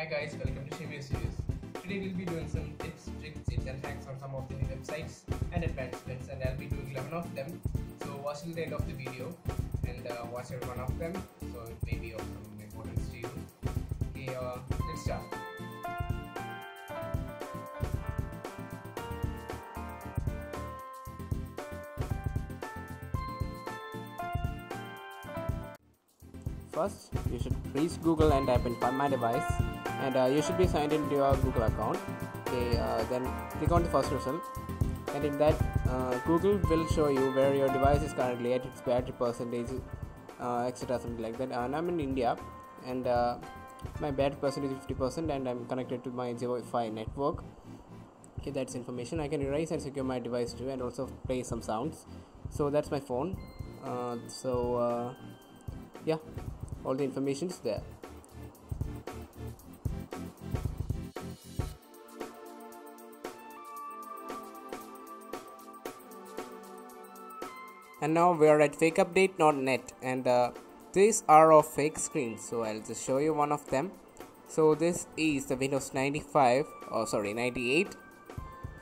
Hi guys, welcome to Shemir Series. Today we'll be doing some tips, tricks, tips and hacks on some of the websites and advancements and I'll be doing 11 of them. So watch till the end of the video and uh, watch every one of them so it may be of some importance to you. Okay, uh, let's start. First, you should reach Google and type in find my device and uh, you should be signed into your Google account. Okay, uh, then click on the first result. And in that uh, Google will show you where your device is currently at its battery percentage uh, etc something like that. And I'm in India and uh, my battery percentage is 50% and I'm connected to my Wi-Fi network. Okay that's information. I can erase and secure my device too and also play some sounds. So that's my phone. Uh, so yeah all the information is there and now we are at fakeupdate.net and uh, these are of fake screens. So i'll just show you one of them. So this is the windows 95 or sorry 98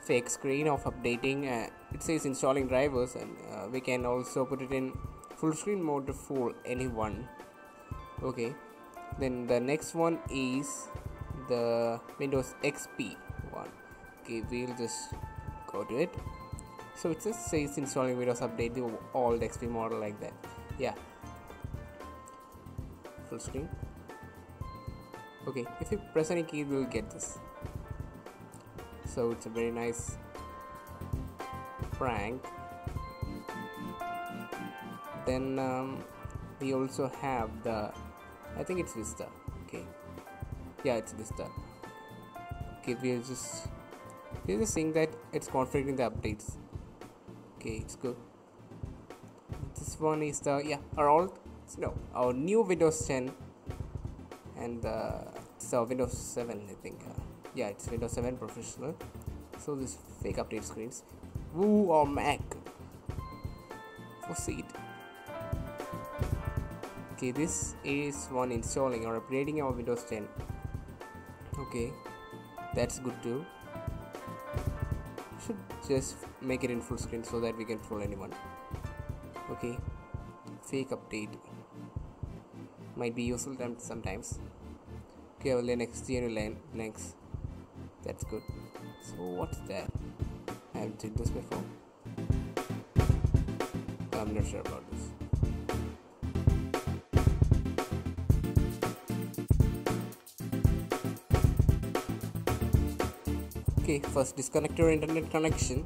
fake screen of updating uh, it says installing drivers. And uh, we can also put it in full screen mode to fool anyone. Okay. Then the next one is the windows xp one. Okay we'll just go to it so it just says installing windows update the old xp model like that. Yeah. Full screen. Okay if you press any key we'll get this. So it's a very nice prank. Then um, we also have the I think it's Vista. Okay. Yeah it's Vista. Okay we're just we're just seeing that it's configuring the updates okay it's good. This one is the yeah our old no our new Windows 10 and uh, so Windows 7 I think. Uh, yeah it's Windows 7 professional. So this fake update screens. Woo or Mac? Proceed. Okay this is one installing or upgrading our Windows 10 okay that's good too should just make it in full screen so that we can fool anyone. Okay. Fake update. Might be useful sometimes. Okay well next GNU Linux that's good. So what's that? I haven't seen this before. I'm not sure about this okay first disconnect your internet connection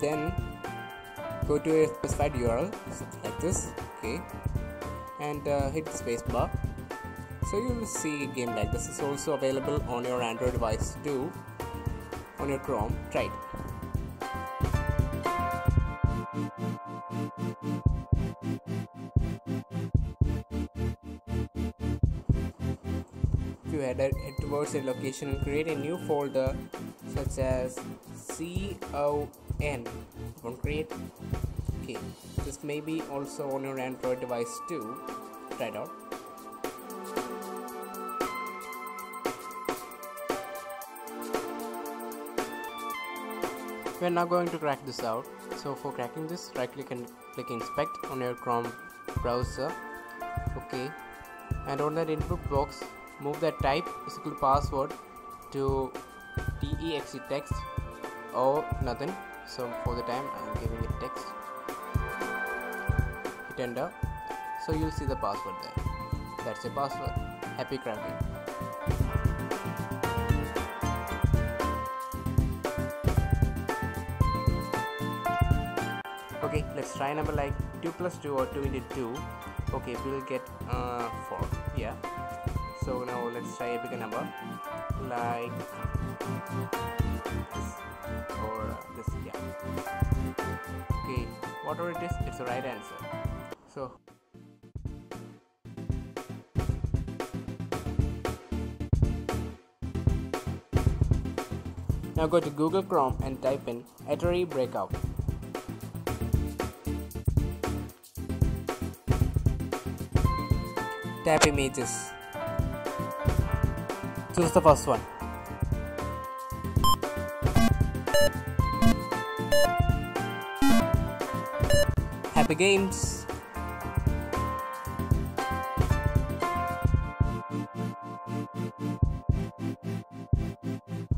then go to a specified url like this okay and uh, hit the spacebar so you will see a game like this is also available on your android device too on your chrome try it you head, towards a location and create a new folder such as con on create. Okay this may be also on your android device too. Try it out. We're now going to crack this out. So for cracking this right click and click inspect on your chrome browser. Okay. And on that input box move the type is equal to password to text text. Or nothing. So for the time i'm giving it text. Hit enter. So you'll see the password there. That's your password. Happy cracking. Okay let's try number like 2 plus 2 or 2 into 2 okay we'll get uh, 4 yeah try a bigger number like this or this yeah. Okay whatever it is it's the right answer. So now go to google chrome and type in atari breakout. Tap images choose the first one. Happy games.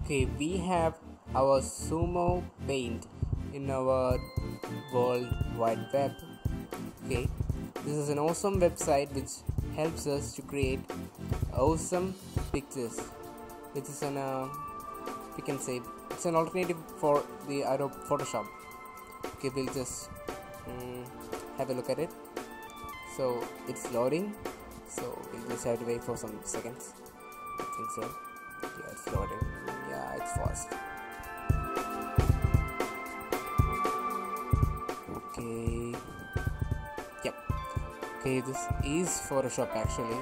Okay we have our sumo paint in our world wide web. Okay this is an awesome website which helps us to create awesome pictures. Which is an uh, we can say it's an alternative for the Adobe Photoshop. Okay we'll just um, have a look at it. So it's loading. So we'll just have to wait for some seconds. I think so. Yeah it's loading. Yeah it's fast. Okay. Yep. Okay this is photoshop actually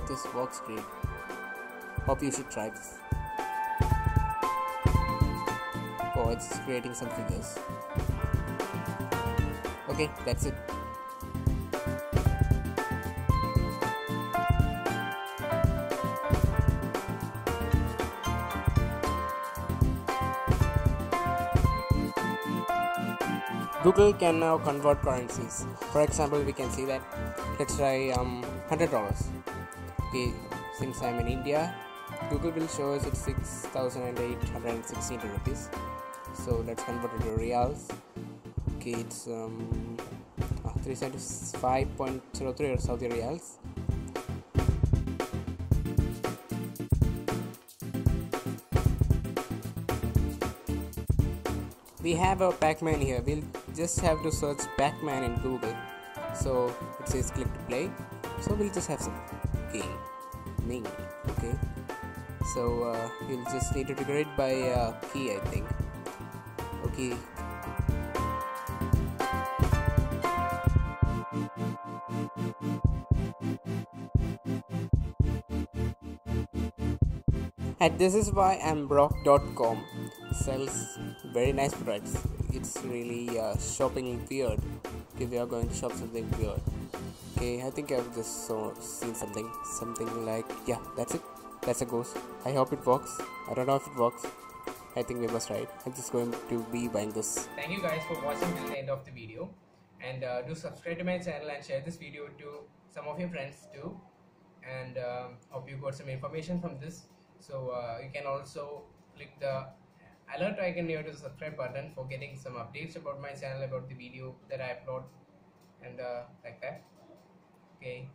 this works great hope you should try this oh it's creating some figures okay that's it Google can now convert currencies. For example, we can see that let's try um, $100. Okay, since I'm in India. Google will show us at 6,816 rupees. So let's convert it to reals. Okay, it's um, uh, 375.03 Saudi reals. We have a Pac-Man here. We'll just have to search Pac-Man in Google. So it says click to play. So we'll just have some gaming. Okay. So uh, we'll just need to trigger it by uh, key, I think. Okay. And thisiswhyimbroke.com sells very nice products. It's really uh, shopping weird. Okay, we are going to shop something weird. Okay, I think I've just saw, seen something, something like yeah, that's it. That's a ghost. I hope it works. I don't know if it works. I think we must try it. I'm just going to be buying this. Thank you guys for watching till the end of the video. And uh, do subscribe to my channel and share this video to some of your friends too. And um, hope you got some information from this. So uh, you can also click the alert icon near to the subscribe button for getting some updates about my channel, about the video that I upload and uh, like that. Okay.